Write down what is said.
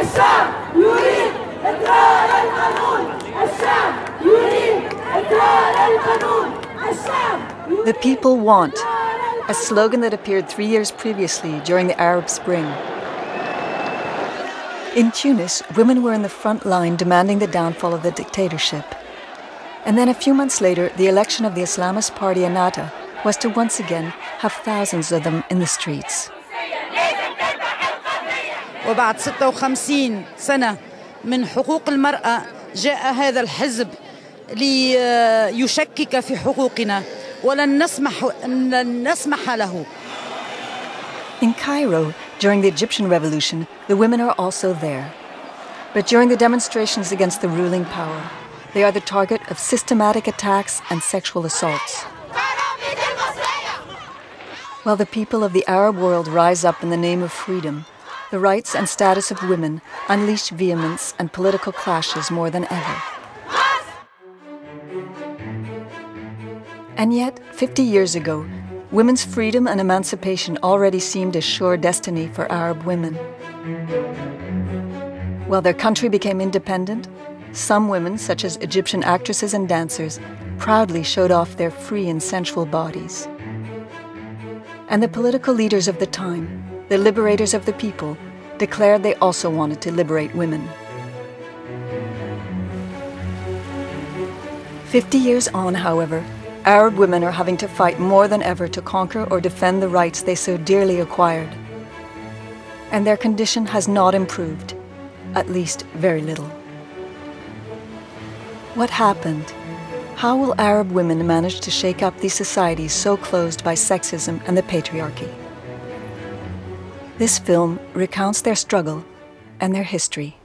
الشعب يريد إقرار القانون الشعب يريد إقرار القانون الشعب The people want, a slogan that appeared three years previously during the Arab Spring. In Tunis, women were in the front line demanding the downfall of the dictatorship. And then a few months later, the election of the Islamist party Ennahda was to once again have thousands of them in the streets. وبعد 56 سنة من حقوق المرأة جاء هذا الحزب ليشكك في حقوقنا ولن نسمح لن نسمح له In Cairo, during the Egyptian revolution, the women are also there. But during the demonstrations against the ruling power, they are the target of systematic attacks and sexual assaults. While the people of the Arab world rise up in the name of freedom, the rights and status of women unleash vehemence and political clashes more than ever. And yet, 50 years ago, women's freedom and emancipation already seemed a sure destiny for Arab women. While their country became independent, some women, such as Egyptian actresses and dancers, proudly showed off their free and sensual bodies. And the political leaders of the time, the liberators of the people, declared they also wanted to liberate women. Fifty years on, however, Arab women are having to fight more than ever to conquer or defend the rights they so dearly acquired. And their condition has not improved, at least very little. What happened? How will Arab women manage to shake up these societies so closed by sexism and the patriarchy? This film recounts their struggle and their history.